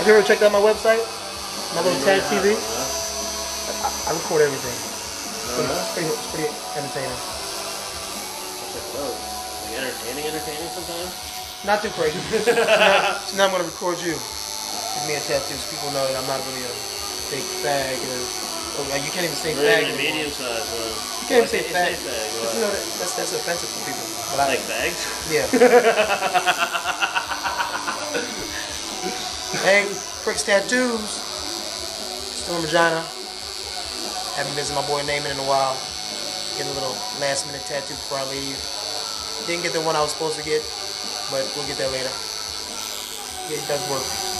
Have you ever checked out my website? My little tag Yeah, TV? I, I record everything. It's pretty, it's pretty, it's pretty entertaining. check it out. Like entertaining, entertaining sometimes. Not too crazy. so, now, so now I'm gonna record you. Give me a tattoo so people know that I'm not really a big fag or, or oh, like, you can't even say Not fag anymore. medium size one. You can't even say fag. say But you know that, that's that's offensive to people. But I, Like fags? yeah. hey, Pricks Tattoos. In Regina. Haven't visited my boy Naaman in a while. Getting a little last minute tattoo before I leave. Didn't get the one I was supposed to get, but we'll get that later. He does work.